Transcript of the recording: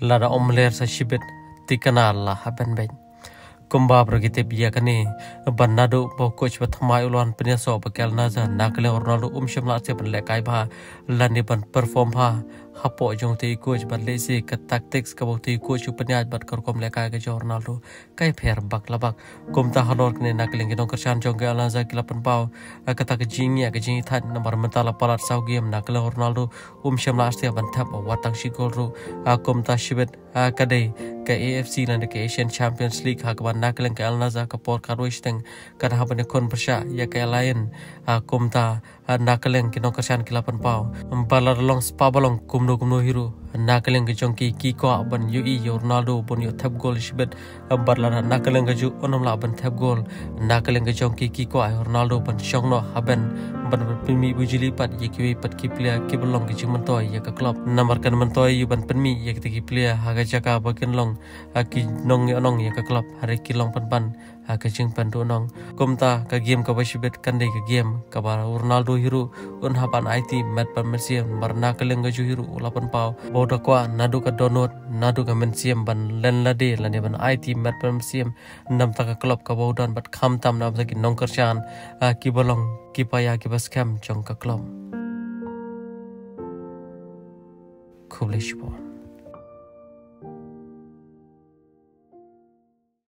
lara omler sa shibet tikana Allah haban ben kumba pragite biya kane bannado bo coach ba thamai ulwan pnya so ba kel na za nakle ronaldo um shimla se ban le kai ba lani ban perform ha hapo jong te coach ban le se ka tactics ka bo te coach upnya bat kar kom le kai ga jo ronaldo kai pher bak la bak kum ta halor kne nakle ngi nong karshan jong ga ala za kila pan pau ka ta ka jing ya ka jing than number mentala palat sau game nakle ronaldo um shimla se ban thap wa tang shi gol ru kum ta shibet ka dei ke AFC dan ke Asian Champions League. Ha kaban naklen ke Al Naza ke por karwish teng ha bane kon persya ya ke lain. Ha kumta naklen ke nokasan ke lapan pau. Balar long spa balong kumno kumno hiru naklen ke jongki ki ko ban yu i Ronaldo bon yo tap gol shibet balar naklen ke ju onom la ban tap gol naklen ke jongki ki ko Ronaldo ban shongno haben ban penmi bujili pat ye ki pat ki player ki belong ki jing mentoy ya ke club namar kan mentoy yu ban penmi ye ki player ha ga jaka bakin long aki nong ya nong ya ka klub hari kilong pan pan ka jing pan do nong. Kum ta ka game ka bashi bet kan dei ka game. Ka ba ronaldo hiru un ha pan it mat pan mersiam marna ka leng ju hiru ula pan pau boda kwa nadu ka donot nadu ka mersiam ban len la de la ne ban it mat pan mersiam nam ta ka klub ka bodan bat kham tam nam sa ki nong kar chan. Ki bolong ki pa ya ki bas kam chong ka klub Coolish War.